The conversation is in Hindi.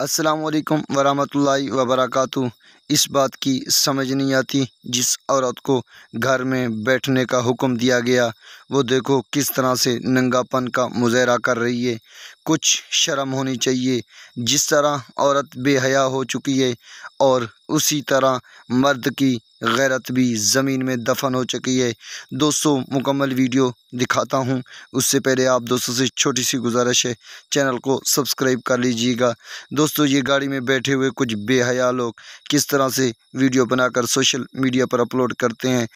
अस्सलाम वालेकुम वरहमतुल्लाहि वबरकातुहू। इस बात की समझ नहीं आती जिस औरत को घर में बैठने का हुक्म दिया गया, वो देखो किस तरह से नंगापन का मुजाहरा कर रही है। कुछ शर्म होनी चाहिए। जिस तरह औरत बेहया हो चुकी है और उसी तरह मर्द की गैरत भी ज़मीन में दफन हो चुकी है। दोस्तों, मुकम्मल वीडियो दिखाता हूँ। उससे पहले आप दोस्तों से छोटी सी गुजारिश है, चैनल को सब्सक्राइब कर लीजिएगा। दोस्तों, ये गाड़ी में बैठे हुए कुछ बेहया लोग किस तरह से वीडियो बनाकर सोशल मीडिया पर अपलोड करते हैं